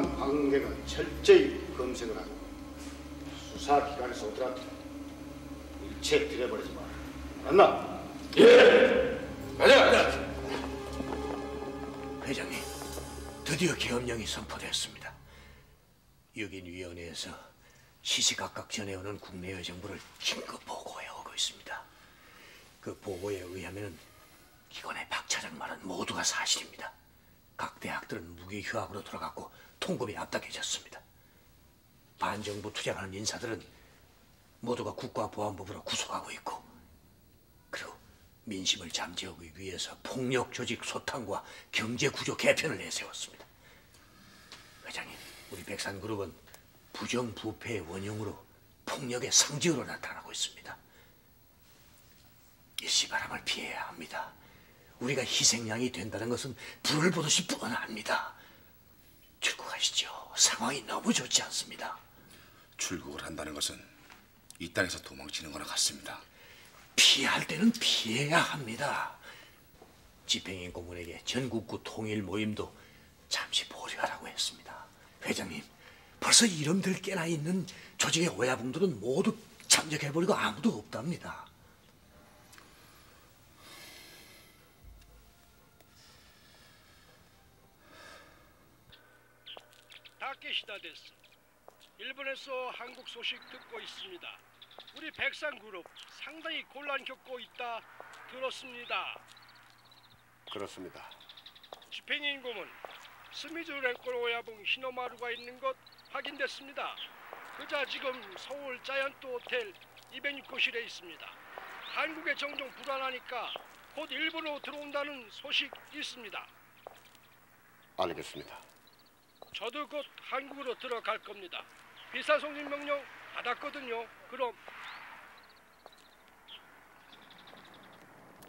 수상한 관계가 철저히 검색을 하고 수사기관에서 오더라도 일체 들여버리지 마라. 알았나? 가자, 가자. 회장님, 드디어 계엄령이 선포됐습니다. 유긴위원회에서 시시각각 전해오는 국내 여정부를 긴급 보고해 오고 있습니다. 그 보고에 의하면 기관의 박 차장 말은 모두가 사실입니다. 각 대학들은 무기 휴학으로 돌아갔고 통금이 압박해졌습니다. 반정부 투쟁하는 인사들은 모두가 국가보안법으로 구속하고 있고 그리고 민심을 잠재우기 위해서 폭력 조직 소탕과 경제 구조 개편을 내세웠습니다. 회장님, 우리 백산그룹은 부정부패의 원흉으로 폭력의 상징으로 나타나고 있습니다. 일시바람을 피해야 합니다. 우리가 희생양이 된다는 것은 불을 보듯이 뻔합니다. 출국하시죠. 상황이 너무 좋지 않습니다. 출국을 한다는 것은 이 땅에서 도망치는 거나 같습니다. 피할 때는 피해야 합니다. 집행인 고문에게 전국구 통일 모임도 잠시 보류하라고 했습니다. 회장님, 벌써 이름들 깨나 있는 조직의 오야붕들은 모두 참적해버리고 아무도 없답니다. 데스. 일본에서 한국 소식 듣고 있습니다. 우리 백상그룹 상당히 곤란 겪고 있다 들었습니다. 그렇습니다. 집행인 고문 스미즈 오야봉 히노마루가 있는 것 확인됐습니다. 그자 지금 서울 자이언트 호텔 206호실에 있습니다. 한국에 종종 불안하니까 곧 일본으로 들어온다는 소식 있습니다. 알겠습니다. 저도 곧 한국으로 들어갈 겁니다. 비사 송진 명령 받았거든요. 그럼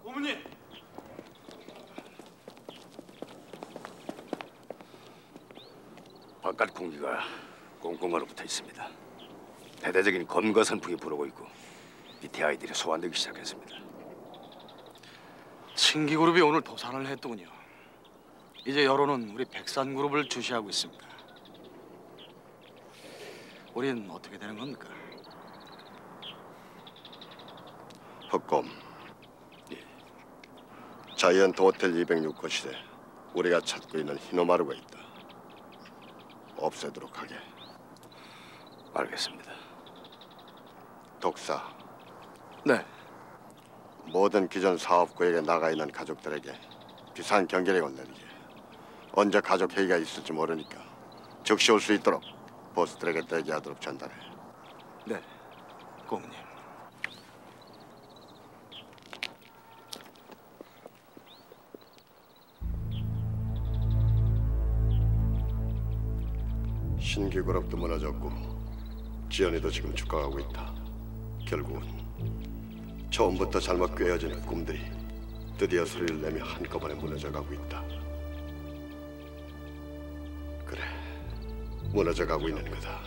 고문님, 바깥 공기가 꽁꽁 얼어붙어 있습니다. 대대적인 검거 선풍이 불어오고 있고 밑에 아이들이 소환되기 시작했습니다. 신기그룹이 오늘 도산을 했더군요. 이제 여론은 우리 백산그룹을 주시하고 있습니다. 우린 어떻게 되는 겁니까? 흑검. 자이언트 호텔 206호실에 우리가 찾고 있는 히노마루가 있다. 없애도록 하게. 알겠습니다. 독사. 네, 모든 기존 사업구역에 나가 있는 가족들에게 비상 경계령을 내리게 언제 가족 회의가 있을지 모르니까 즉시 올 수 있도록 보스들에게 대기하도록 전달해 네, 고문님. 신기그룹도 무너졌고 지연이도 지금 죽어가고 있다. 결국은 처음부터 잘못 꿰어진 꿈들이 드디어 소리를 내며 한꺼번에 무너져가고 있다. 무너져 가고 있는 거다.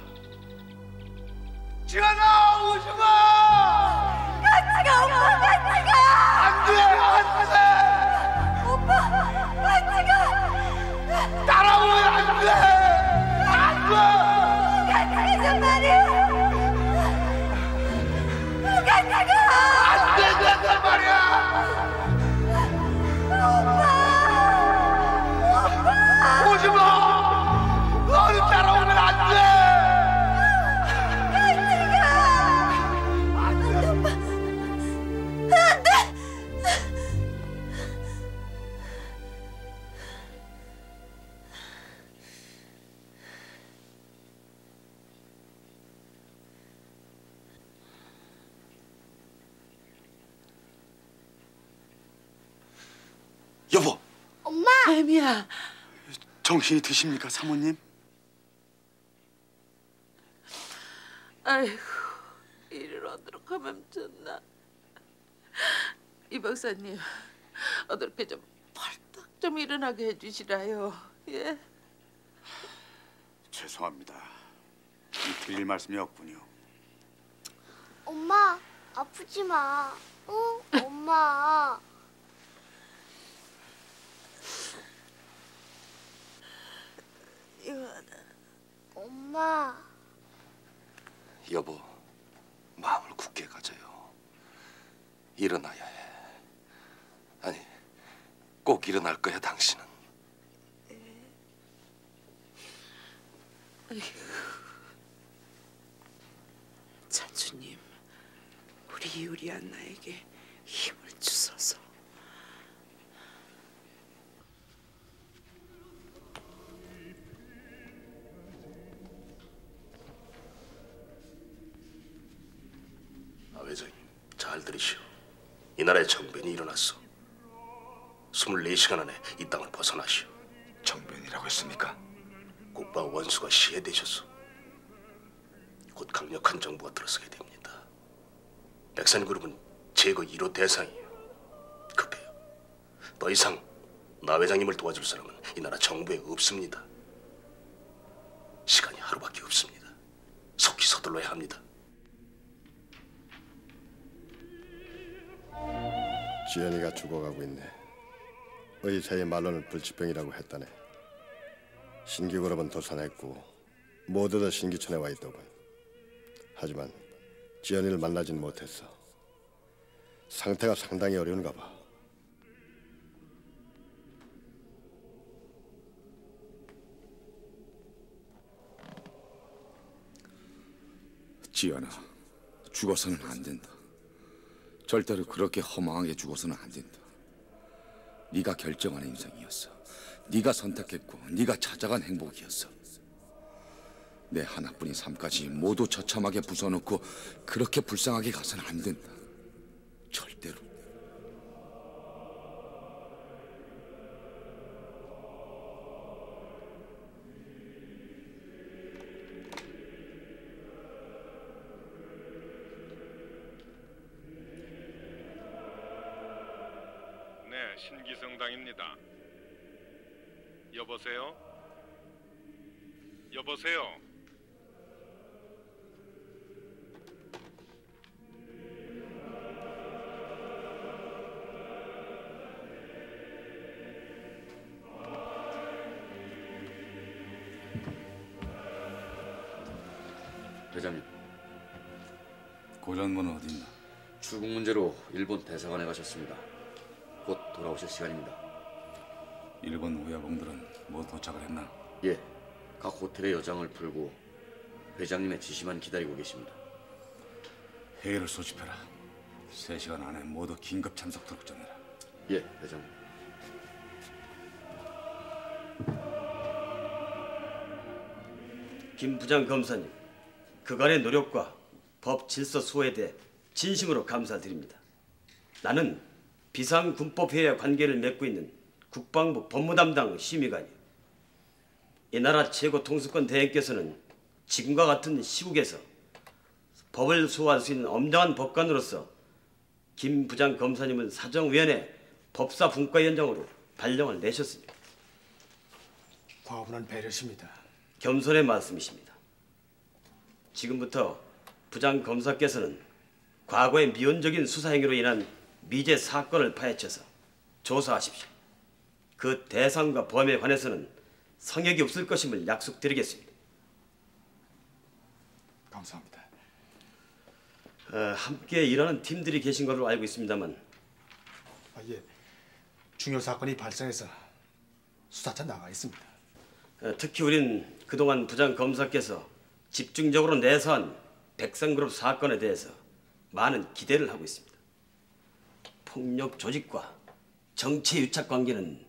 지원아 오지 마! 같이 가 오빠 같이 가! 안돼 안돼! 오빠 같이 가! 따라오면 안돼! 안돼! 같이 좀 말이야! 여보, 엄마! 애미야, 정신이 드십니까, 사모님? 아이고 일을 어디로 가면 좋나? 이 박사님, 어떻게 좀 벌떡 좀 일어나게 해주시라요. 예? 죄송합니다. 드릴 말씀이 없군요. 엄마 아프지 마. 응? 엄마. 이거는 엄마. 여보, 마음을 굳게 가져요. 일어나야 해. 아니, 꼭 일어날 거야, 당신은. 자주님, 우리 이우리 안 나에게 힘을 들으시오. 이 나라에 정변이 일어났어. 24시간 안에 이 땅을 벗어나시오. 정변이라고 했습니까? 국가 원수가 시해되셨어. 곧 강력한 정부가 들어서게 됩니다. 백산그룹은 제거 1호 대상이에요. 급해요. 더 이상 나 회장님을 도와줄 사람은 이 나라 정부에 없습니다. 시간이 하루밖에 없습니다. 속히 서둘러야 합니다. 지연이가 죽어가고 있네. 의사의 말로는 불치병이라고 했다네. 신기그룹은 도산했고 모두 다 신기촌에 와 있더군. 하지만 지연이를 만나진 못했어. 상태가 상당히 어려운가 봐. 지연아, 죽어서는 안 된다. 절대로 그렇게 허망하게 죽어서는 안 된다. 네가 결정한 인생이었어. 네가 선택했고 네가 찾아간 행복이었어. 내 하나뿐인 삶까지 모두 처참하게 부숴놓고 그렇게 불쌍하게 가서는 안 된다. 절대로. 여보세요? 여보세요? 회장님, 고전문은 어딨나? 출국 문제로 일본 대사관에 가셨습니다. 곧 돌아오실 시간입니다. 일본 우야봉들은 뭐 도착을 했나? 예, 각 호텔의 여장을 풀고 회장님의 지시만 기다리고 계십니다. 회의를 소집해라. 3시간 안에 모두 긴급 참석토록 전해라. 예, 회장님. 김 부장 검사님, 그간의 노력과 법 질서 수호에 대해 진심으로 감사드립니다. 나는 비상군법회와 관계를 맺고 있는 국방부 법무담당 심의관이요. 이 나라 최고 통수권 대행께서는 지금과 같은 시국에서 법을 수호할 수 있는 엄정한 법관으로서 김 부장 검사님은 사정위원회 법사 분과위원장으로 발령을 내셨습니다. 과분한 배려십니다. 겸손의 말씀이십니다. 지금부터 부장 검사께서는 과거의 미온적인 수사 행위로 인한 미제 사건을 파헤쳐서 조사하십시오. 그 대상과 범에 관해서는 성역이 없을 것임을 약속드리겠습니다. 감사합니다. 어, 함께 일하는 팀들이 계신 걸로 알고 있습니다만 아, 예. 중요 사건이 발생해서 수사차 나가 있습니다. 어, 특히 우린 그동안 부장 검사께서 집중적으로 내서한 백성그룹 사건에 대해서 많은 기대를 하고 있습니다. 폭력 조직과 정치 유착 관계는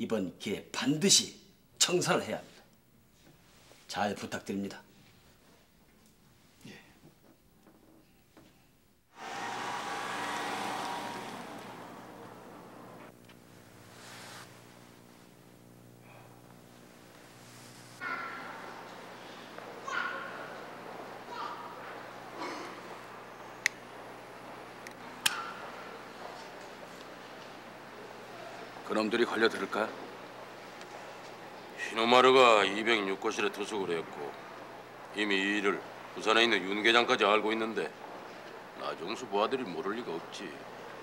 이번 기회에 반드시 청산을 해야 합니다. 잘 부탁드립니다. 놈들이 걸려들을까? 히노마르가 206호실에 투숙을 했고 이미 이 일을 부산에 있는 윤 계장까지 알고 있는데 나정수 부하들이 모를 리가 없지.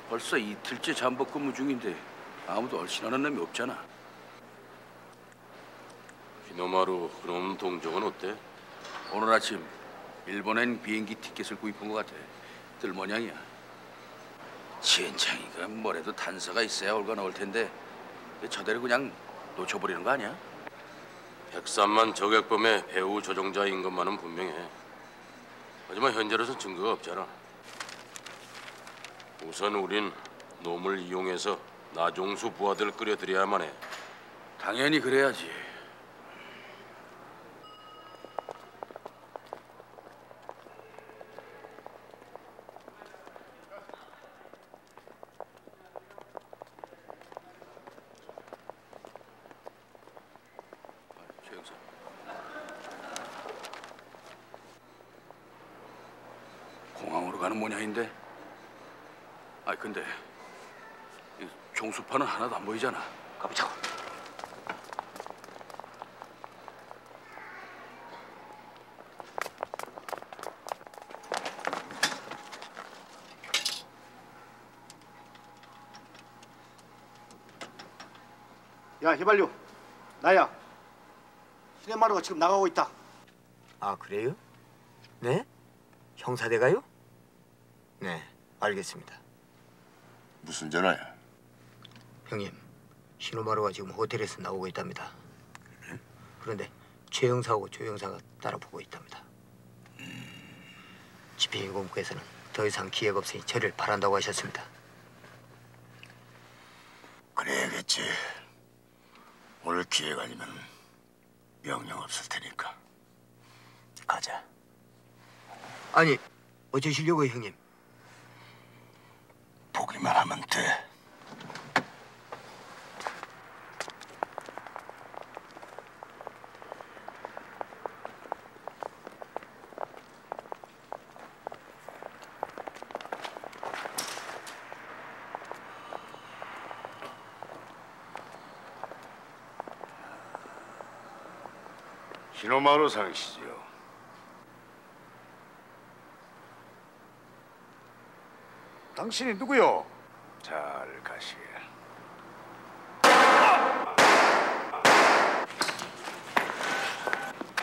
벌써 이틀째 잠복 근무 중인데 아무도 얼씬하는 놈이 없잖아. 히노마루 그놈 동정은 어때? 오늘 아침 일본엔 비행기 티켓을 구입한 것 같아. 들 모양이야. 지엔창이가 뭐래도 단서가 있어야 올가 나올 텐데 저대로 그냥 놓쳐버리는 거 아니야? 백삼만 저격범의 배후 조종자인 것만은 분명해. 하지만 현재로선 증거가 없잖아. 우선 우린 놈을 이용해서 나종수 부하들 끌어들여야만 해. 당연히 그래야지. 최 형사. 공항으로 가는 모양인데. 아 근데 이 종수파는 하나도 안 보이잖아. 가보자고. 야 휘발유 나야 시네마루가 지금 나가고 있다 아 그래요? 네? 형사대가요? 네 알겠습니다 무슨 전화야? 형님 신호마루가 지금 호텔에서 나오고 있답니다 그런데 최 형사하고 조 형사가 따라보고 있답니다 집행인공께서는 더 이상 기회가 없으니 저를 바란다고 하셨습니다 그래야겠지. 오늘 기회가 아니면 명령 없을 테니까. 가자. 아니 어쩌시려고요 형님 보기만 하면 돼. 신호마루 상시죠. 당신이 누구요? 잘 가시게.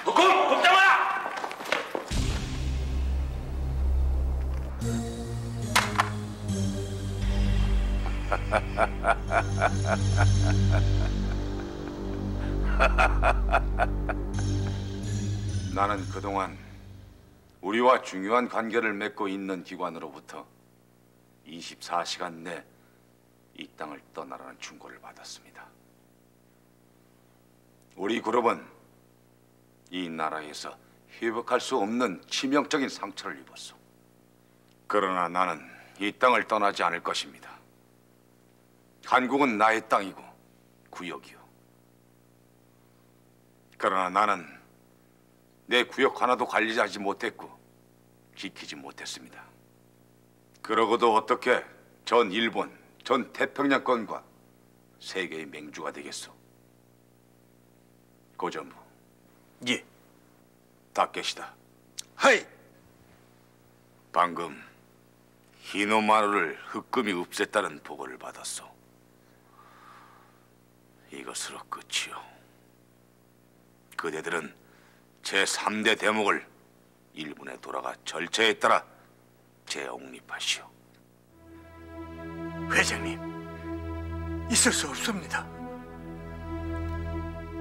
hukum pertama 나는 그동안 우리와 중요한 관계를 맺고 있는 기관으로부터 24시간 내 이 땅을 떠나라는 충고를 받았습니다. 우리 그룹은 이 나라에서 회복할 수 없는 치명적인 상처를 입었어. 그러나 나는 이 땅을 떠나지 않을 것입니다. 한국은 나의 땅이고 구역이요. 그러나 나는 내 구역 하나도 관리하지 못했고 지키지 못했습니다. 그러고도 어떻게 전 일본, 전 태평양권과 세계의 맹주가 되겠소? 고전부. 예. 다케시다. 하이. 방금 히노마루를 흑금이 없앴다는 보고를 받았소. 이것으로 끝이요. 그대들은 제 3대 대목을 일본에 돌아가 절차에 따라 재옹립하시오. 회장님 있을 수 없습니다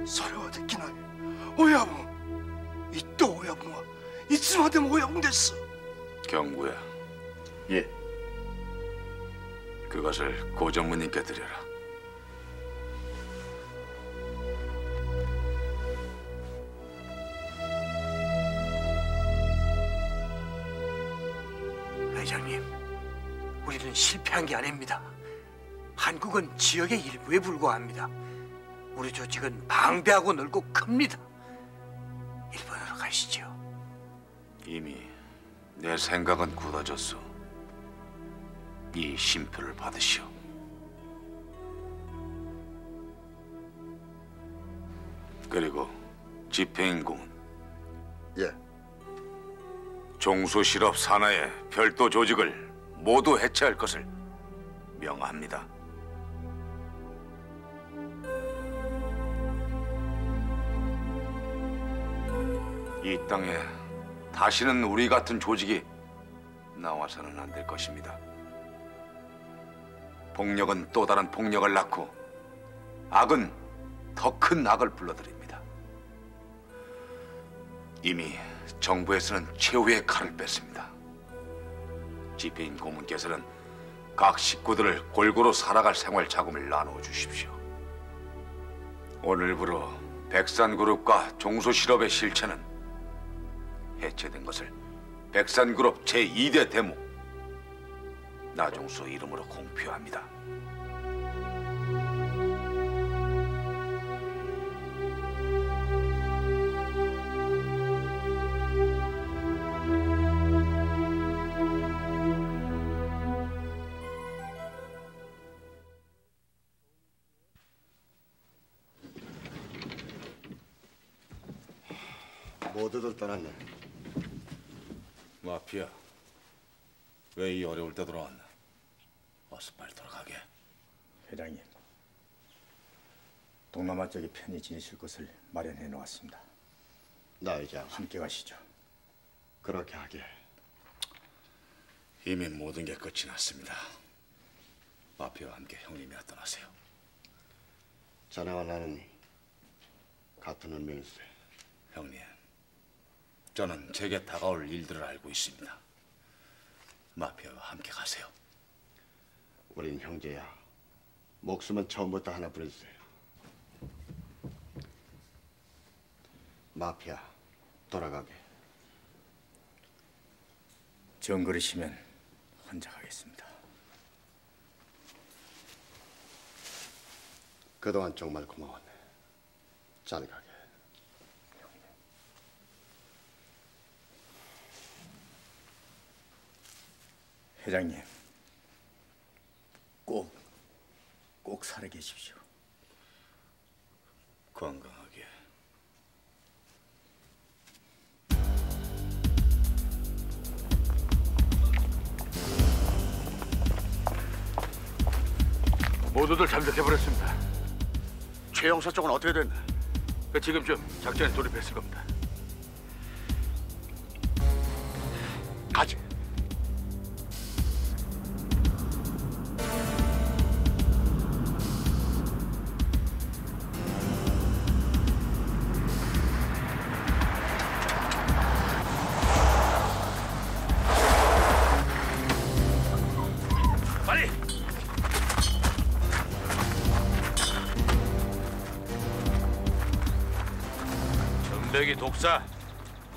서류가 듣기는 오야붕 이또 오야붕와 이츠마데모 오야붕 됐어 경구야. 예. 그것을 고전무님께 드려라. 실패한 게 아닙니다 한국은 지역의 일부에 불과합니다 우리 조직은 방대하고 넓고 큽니다 일본으로 가시죠 이미 내 생각은 굳어졌소. 이 심표를 받으시오. 그리고 집행인공은 예. 종수 실업 산하의 별도 조직을 모두 해체할 것을 명합니다. 이 땅에 다시는 우리 같은 조직이 나와서는 안 될 것입니다. 폭력은 또 다른 폭력을 낳고 악은 더 큰 악을 불러들입니다. 이미 정부에서는 최후의 칼을 뺐습니다. 집회인 고문께서는 각 식구들을 골고루 살아갈 생활 자금을 나누어 주십시오. 오늘부로 백산그룹과 종소실업의 실체는 해체된 것을 백산그룹 제2대 대목 나종수 이름으로 공표합니다. 떠났네. 마피아, 왜 이 어려울 때 돌아왔나? 어서 빨리 돌아가게. 회장님, 동남아 쪽에 편히 지내실 곳을 마련해 놓았습니다. 나 이제 함께 가시죠. 그렇게 하게. 이미 모든 게 끝이 났습니다. 마피아와 함께 형님이나 떠나세요. 자네와 나는 같은 운명일세. 형님, 저는 제게 다가올 일들을 알고 있습니다. 마피아와 함께 가세요. 우린 형제야. 목숨은 처음부터 하나뿐일세. 마피아, 돌아가게. 정 그러시면 혼자 가겠습니다. 그동안 정말 고마웠네. 잘 가 회장님, 꼭, 꼭 살아 계십시오. 건강하게. 모두들 잠적해버렸습니다. 최영사 쪽은 어떻게 됐나? 그 지금쯤 작전에 돌입했을 겁니다. 독사,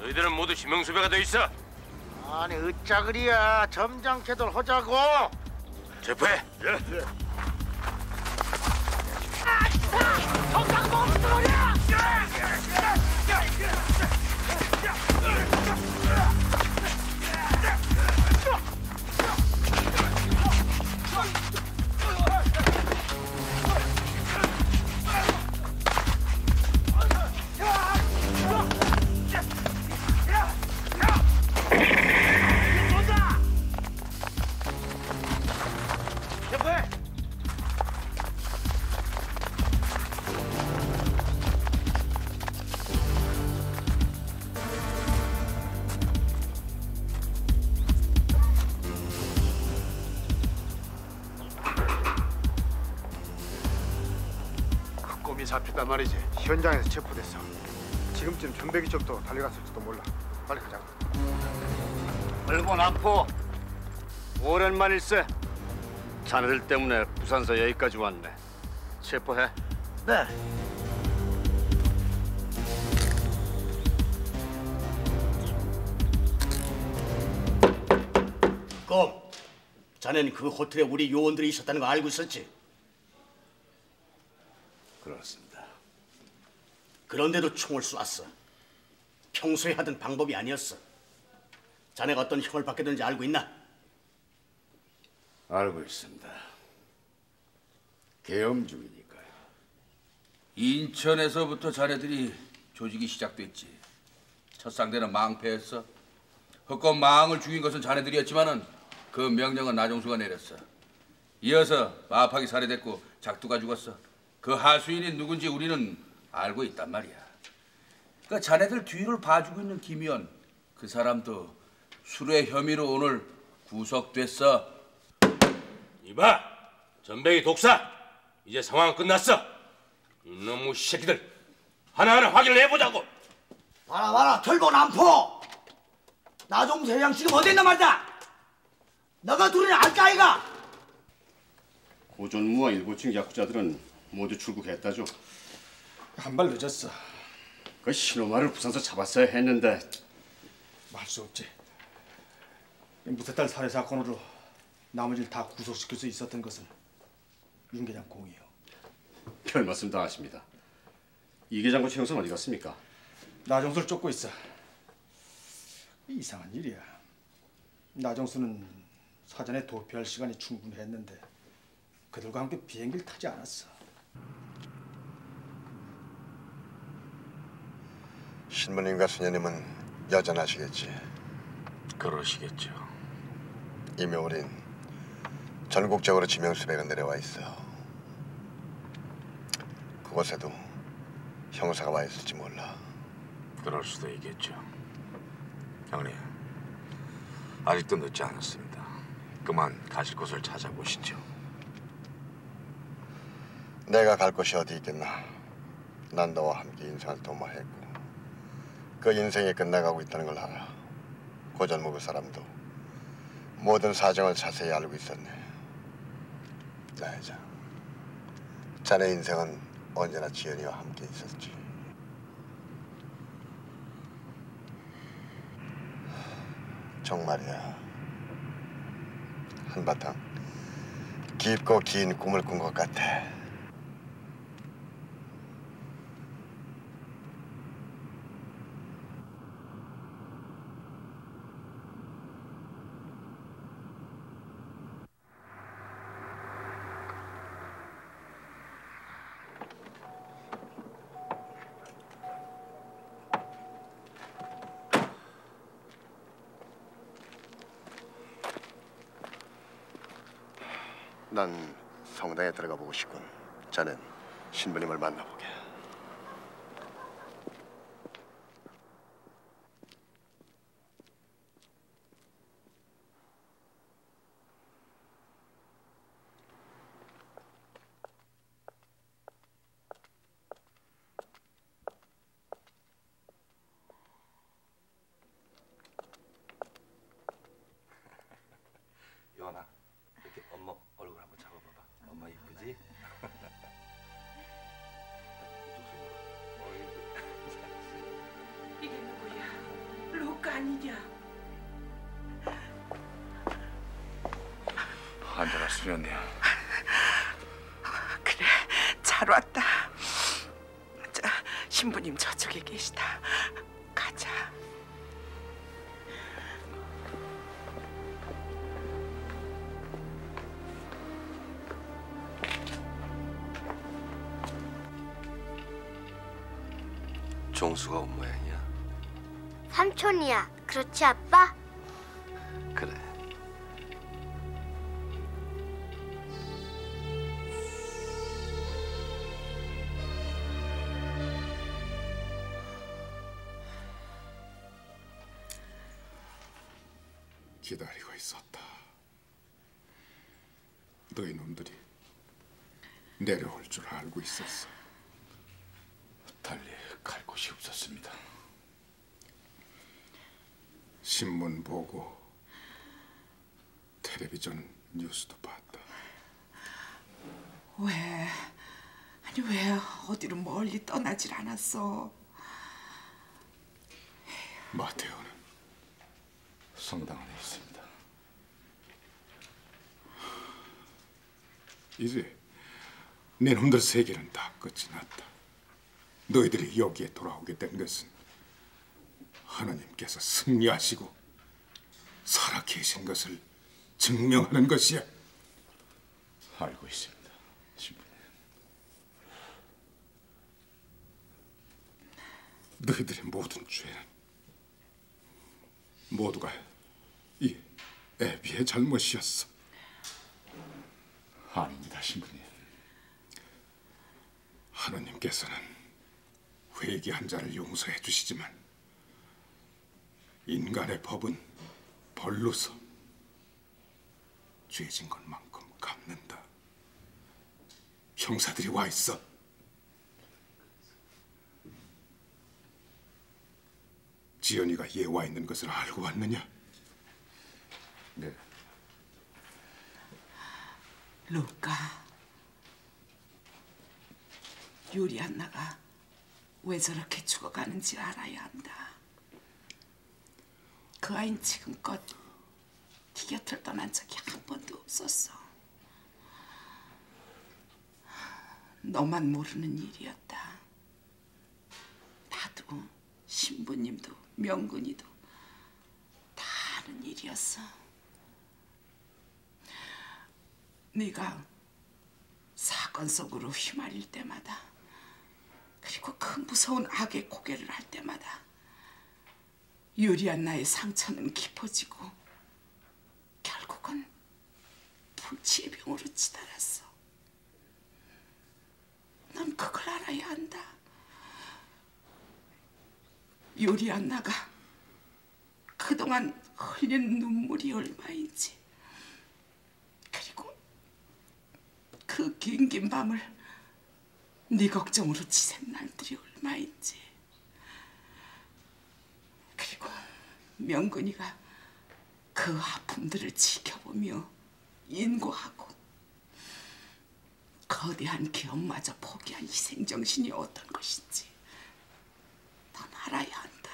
너희들은 모두 지명수배가 돼 있어. 아니 으짜 그리야. 점잖게들 하자고. 체포해. 정장 먹는 소리야 체포해 잡혔단 말이지. 현장에서 체포됐어. 지금쯤 전배기 쪽도 달려갔을지도 몰라. 빨리 가자. 일본 안포. 오랜만일세. 자네들 때문에 부산서 여기까지 왔네. 체포해. 네 꼼, 자네는 그 호텔에 우리 요원들이 있었다는 거 알고 있었지? 그렇습니다. 그런데도 총을 쐈어. 평소에 하던 방법이 아니었어. 자네가 어떤 형을 받게 되는지 알고 있나? 알고 있습니다. 계엄 중이니까요. 인천에서부터 자네들이 조직이 시작됐지. 첫 상대는 망패였어. 헛건 망을 죽인 것은 자네들이었지만은 그 명령은 나종수가 내렸어. 이어서 마팍이 살해됐고 작두가 죽었어. 그 하수인이 누군지 우리는 알고 있단 말이야. 그 자네들 뒤를 봐주고 있는 김의원 그 사람도 술의 혐의로 오늘 구속됐어. 이봐, 전백이 독사. 이제 상황 끝났어. 이놈의 새끼들 하나하나 확인을 해보자고. 봐라 봐라 털보 남포 나종수 회장 지금 어디 있나 말이야 너가 둘이 알까 아이가 고전무와 일고층 야구자들은 모두 출국했다죠. 한 발 늦었어. 그 신호마를 부산서 잡았어야 했는데 말 수 없지. 이 무태딸 살해 사건으로 나머지를 다 구속시킬 수 있었던 것은 윤 계장 공이요. 별 말씀 다 하십니다. 이 계장과 최 형사는 어디 갔습니까? 나정수를 쫓고 있어. 이상한 일이야. 나정수는 사전에 도피할 시간이 충분했는데 그들과 함께 비행기를 타지 않았어. 신부님과 수녀님은 여전하시겠지. 그러시겠죠. 이미 우린 전국적으로 지명 수배가 내려와 있어. 그곳에도 형사가 와 있을지 몰라. 그럴 수도 있겠죠. 형님, 아직도 늦지 않았습니다. 그만 가실 곳을 찾아보시죠. 내가 갈 곳이 어디 있겠나. 난 너와 함께 인생을 도모했고 그 인생이 끝나가고 있다는 걸 알아. 고전무 그 사람도 모든 사정을 자세히 알고 있었네. 나혜자, 자네 인생은 언제나 지연이와 함께 있었지. 정말이야. 한바탕 깊고 긴 꿈을 꾼 것 같아. 앉아라 수련님. 그래, 잘 왔다. 자, 신부님 저쪽에 계시다. 가자. 종수가 온 모양이야. 삼촌이야. 그렇지 아빠? 왜? 아니 왜 어디로 멀리 떠나질 않았어? 마테오는 성당 안에 있습니다. 이제 내 놈들 세계는 다 끝이 났다. 너희들이 여기에 돌아오게 된 것은 하나님께서 승리하시고 살아 계신 것을 증명하는 것이야. 알고 있습니다, 신부님. 너희들의 모든 죄는 모두가 이 애비의 잘못이었어. 아닙니다, 신부님. 하나님께서는 회개한 자를 용서해 주시지만 인간의 법은 벌로서 죄진 것만큼 갚는다. 형사들이 와 있어. 지연이가 얘 와 있는 것을 알고 왔느냐? 네. 루카, 유리안나가 왜 저렇게 죽어가는지 알아야 한다. 그 아이는 지금껏 네 곁을 떠난 적이 한 번도 없었어. 너만 모르는 일이었다. 나도 신부님도 명근이도 다 아는 일이었어. 네가 사건 속으로 휘말릴 때마다 그리고 그 무서운 악의 고개를 할 때마다 유리한 나의 상처는 깊어지고 결국은 불치의 병으로 치달았어. 넌 그걸 알아야 한다. 유리한 나가. 그동안 흘린 눈물이 얼마인지. 그리고 그 긴 긴 밤을 네 걱정으로 지샌 날들이 얼마인지. 그리고 명근이가 그 아픔들을 지켜보며 인고하고 거대한 기업마저 포기한 희생정신이 어떤 것인지. 넌 알아야 한다.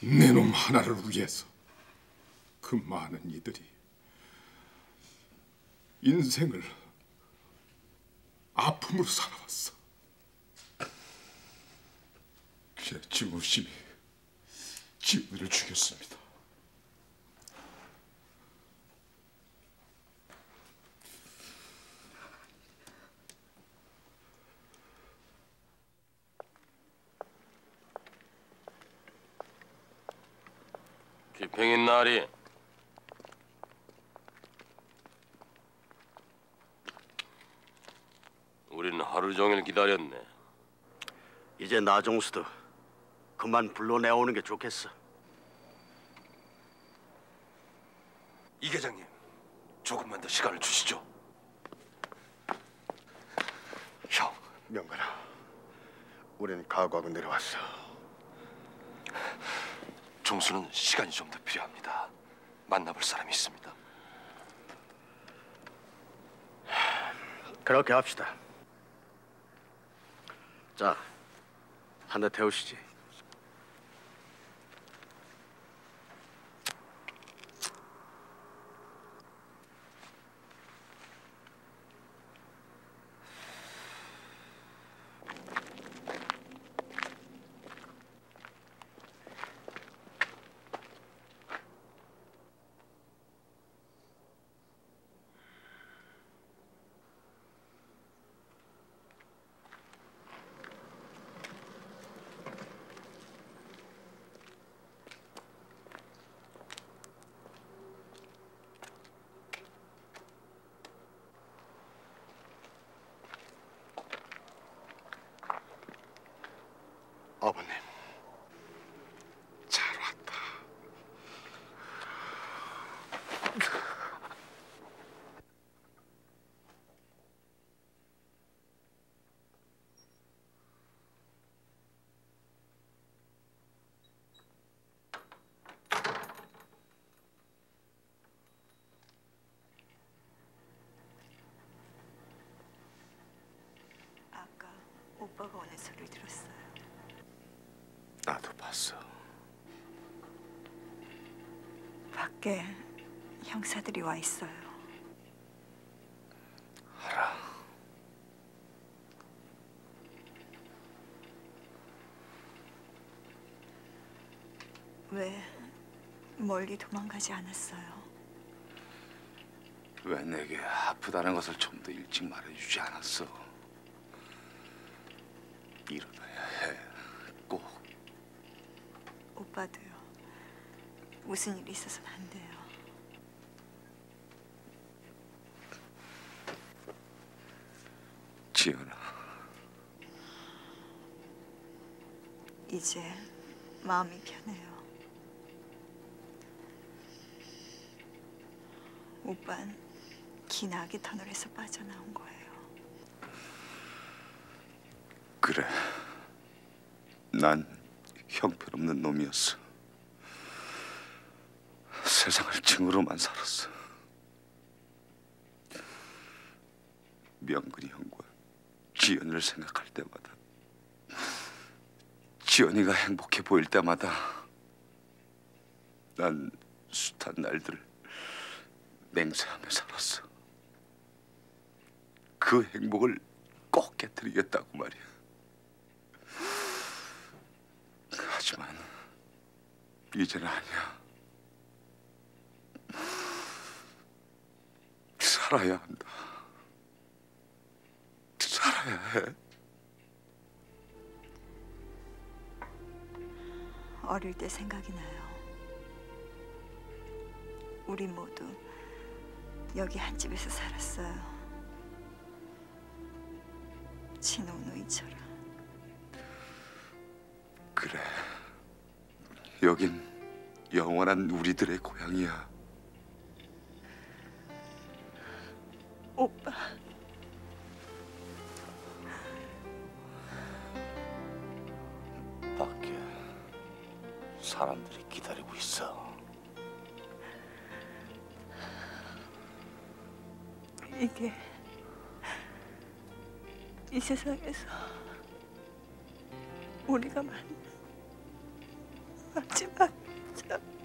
내놈 하나를 위해서 그 많은 이들이 인생을 아픔으로 살아왔어. 제 증오심이 지은이를 죽였습니다. 집행인 날이 우리는 하루 종일 기다렸네. 이제 나종수도 그만 불러내오는 게 좋겠어. 이 계장님, 조금만 더 시간을 주시죠. 형, 명건아, 우리는 각오하고 내려왔어. 종수는 시간이 좀 더 필요합니다. 만나볼 사람이 있습니다. 그렇게 합시다. 자, 한 대 태우시지. 아버님, 잘 왔다. 아까 오빠가 오는 소리를 들었어요. 나도 봤어. 밖에 형사들이 와 있어요. 알아. 왜 멀리 도망가지 않았어요? 왜 내게 아프다는 것을 좀 더 일찍 말해주지 않았어? 무슨 일이 있어서 안 돼요. 지연아. 이제 마음이 편해요. 오빤 기나게 터널에서 빠져나온 거예요. 그래. 난 형편없는 놈이었어. 증오로만 살았어. 명근이 형과 지연이를 생각할 때마다 지연이가 행복해 보일 때마다 난 숱한 날들을 맹세하며 살았어. 그 행복을 꼭 깨뜨리겠다고 말이야. 하지만 이제는 아니야. 살아야 한다. 살아야 해. 어릴 때 생각이 나요. 우리 모두 여기 한 집에서 살았어요. 친오누이처럼. 그래. 여긴 영원한 우리들의 고향이야. 오빠. 밖에 사람들이 기다리고 있어. 이게 이 세상에서 우리가 만난 마지막 참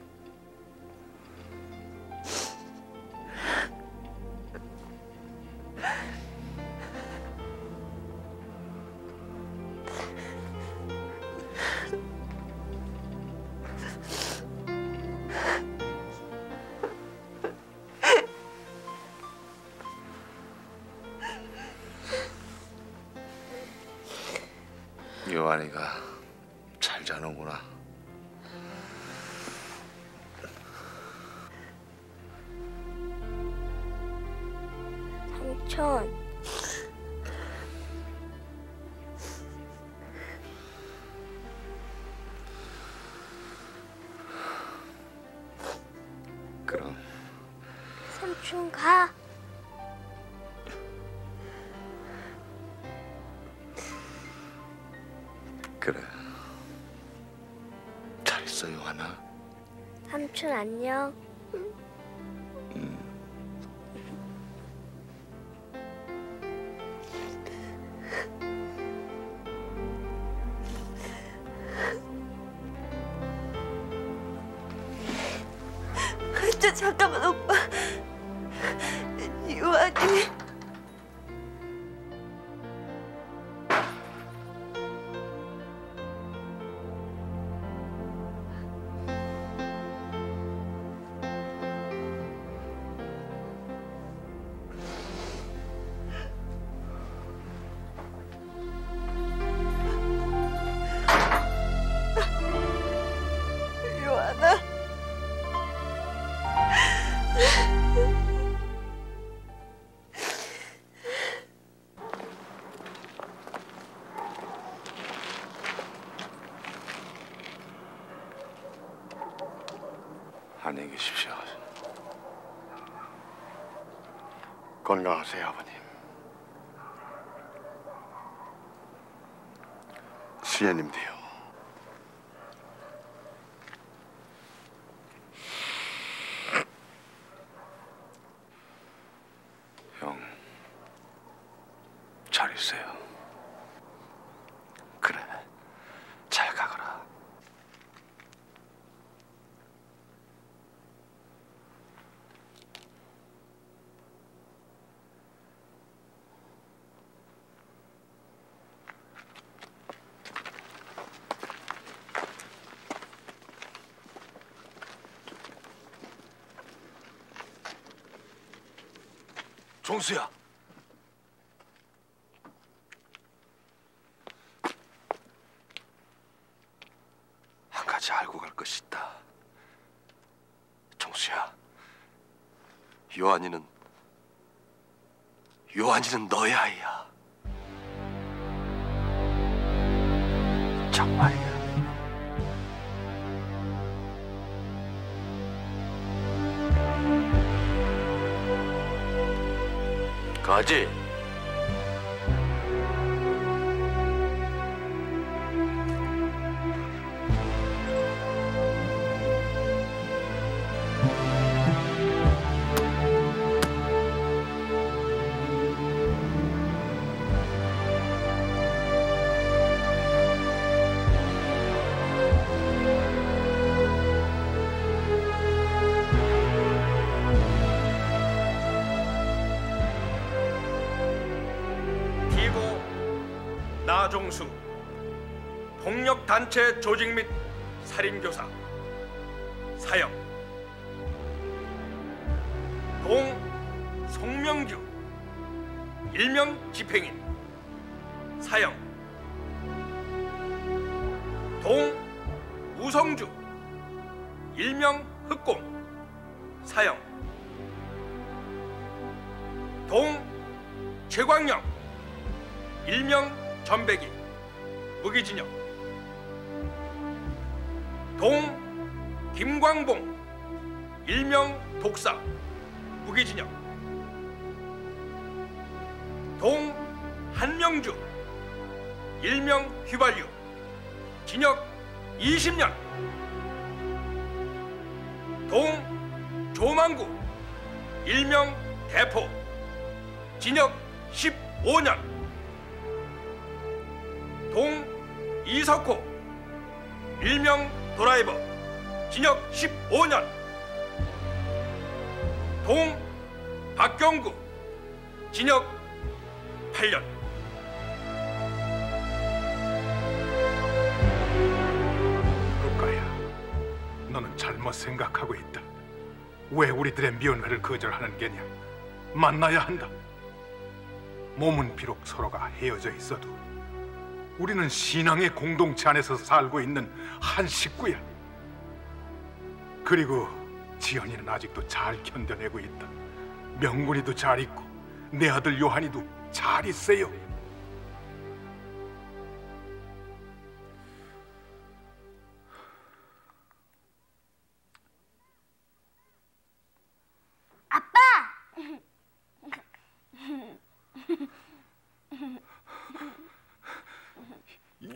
요한이가 잘 자는구나. 삼촌. 그럼 삼촌 가. 삼촌 안녕. 안녕히 계십시오. 건강하세요, 아버님. 수녀님 종수야. 한 가지 알고 갈 것이 있다. 종수야. 요한이는 요한이는 너의 아이야. 정말이야. 가 단체 조직 및 살인교사 동 김광봉 일명 독사 무기징역. 동 한명주 일명 휘발유. 징역 20년. 동 조만구 일명 대포. 징역 15년. 동 이석호 일명 드라이버 징역 15년 동 박경구 징역 8년 루카야, 너는 잘못 생각하고 있다. 왜 우리들의 미혼회를 거절하는 게냐? 만나야 한다. 몸은 비록 서로가 헤어져 있어도 우리는 신앙의 공동체 안에서 살고 있는 한 식구야. 그리고 지연이는 아직도 잘 견뎌내고 있다. 명군이도 잘 있고 내 아들 요한이도 잘 있어요.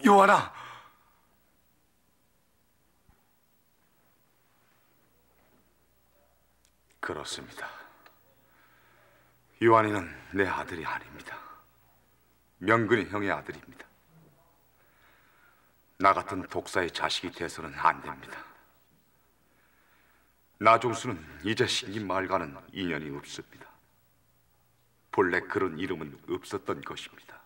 요한아, 그렇습니다. 요한이는 내 아들이 아닙니다. 명근이 형의 아들입니다. 나 같은 독사의 자식이 돼서는 안 됩니다. 나종수는 이제 신님 말과는 인연이 없습니다. 본래 그런 이름은 없었던 것입니다.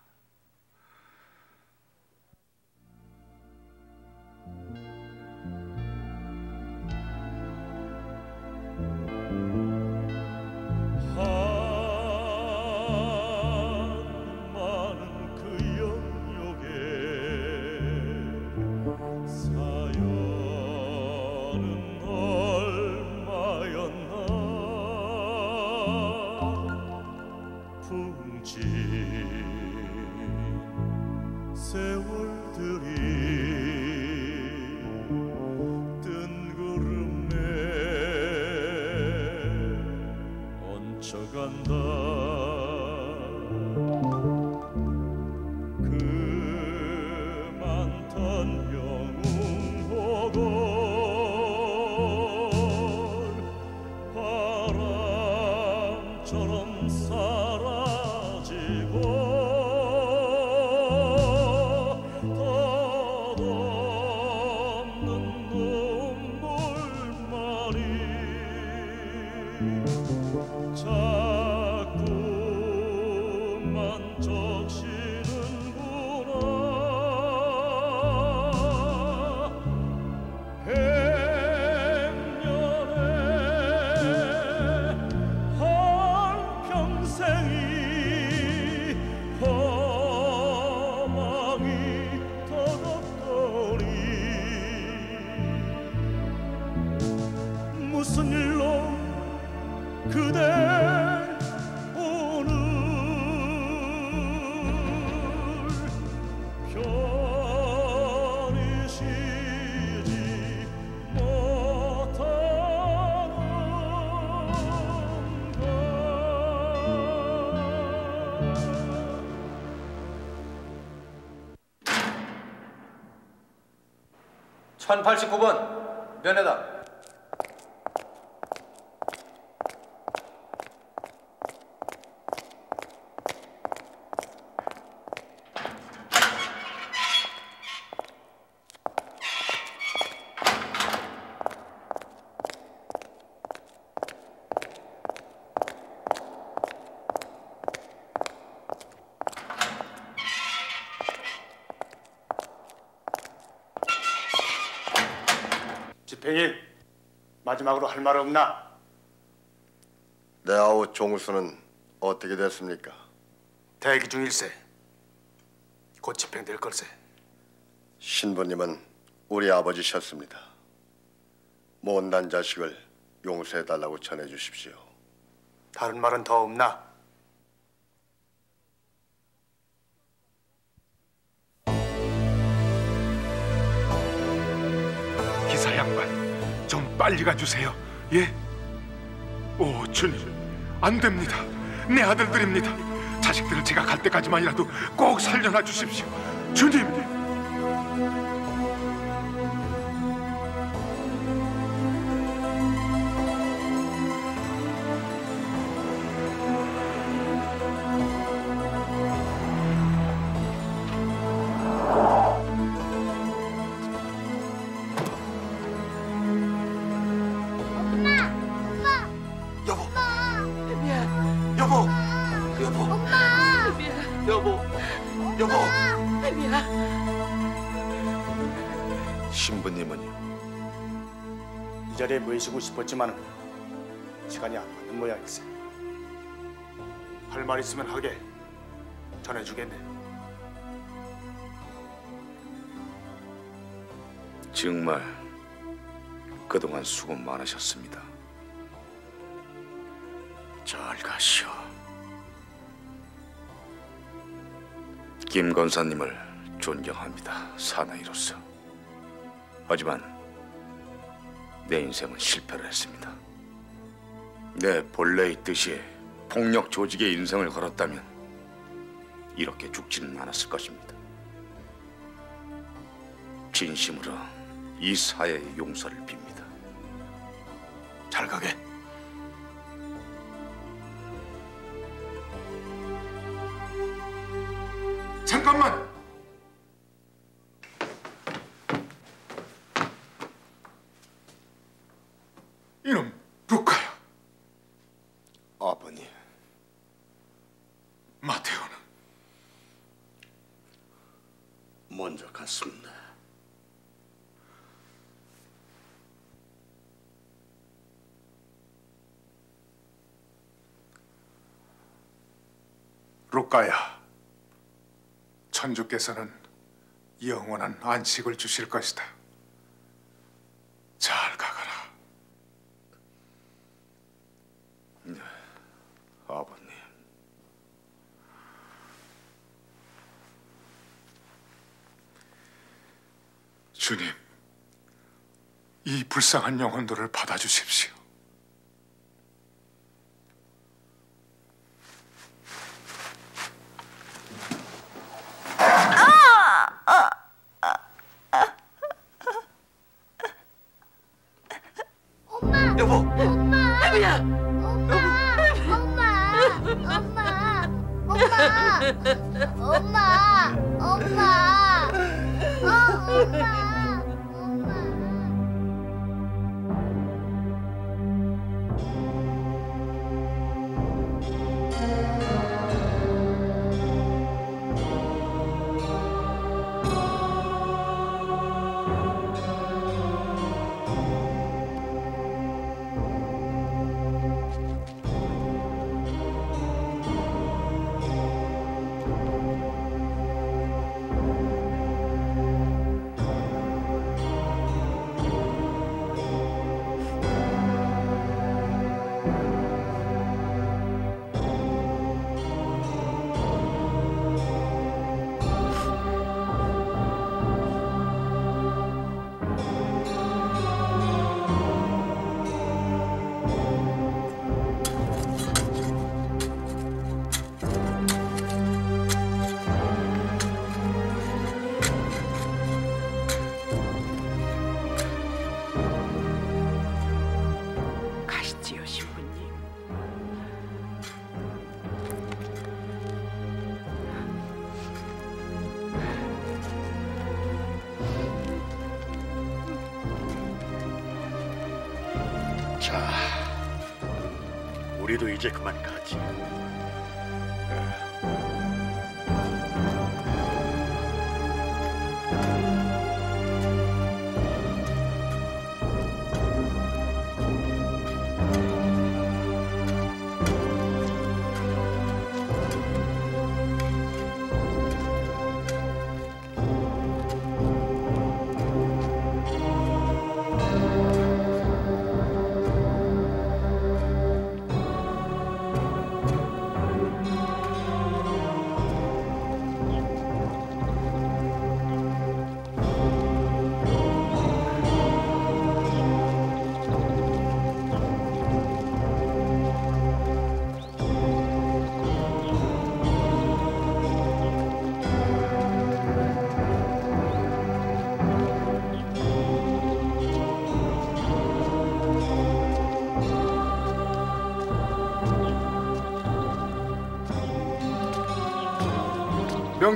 자 1089번 면회다. 마지막으로 할 말 없나? 내 아우 종수는 어떻게 됐습니까? 대기 중일세. 곧 집행될 걸세. 신부님은 우리 아버지셨습니다. 못난 자식을 용서해달라고 전해주십시오. 다른 말은 더 없나? 빨리 가주세요. 예? 오, 주님, 안 됩니다. 내 아들들입니다. 자식들을 제가 갈 때까지만이라도 꼭 살려놔 주십시오. 주님. 모이시고 싶었지만 시간이 안 맞는 모양일세. 할 말 있으면 하게 전해주겠네. 정말 그동안 수고 많으셨습니다. 잘 가시오. 김 권사님을 존경합니다. 사나이로서. 하지만 내 인생은 실패를 했습니다. 내 본래의 뜻이 폭력 조직의 인생을 걸었다면 이렇게 죽지는 않았을 것입니다. 진심으로 이 사회의 용서를 빕니다. 잘 가게. 잠깐만. 이놈 루카야. 아버님. 마테오는 먼저 갔습니다. 루카야. 천주께서는 영원한 안식을 주실 것이다. 잘 가거라. 아버님. 주님, 이 불쌍한 영혼들을 받아주십시오. 우리도 이제 그만 가지.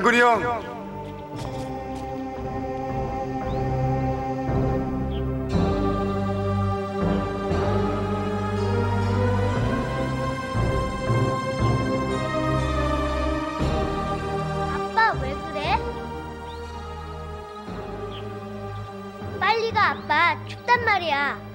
명근이 형. 아빠 왜 그래? 빨리 가 아빠 춥단 말이야.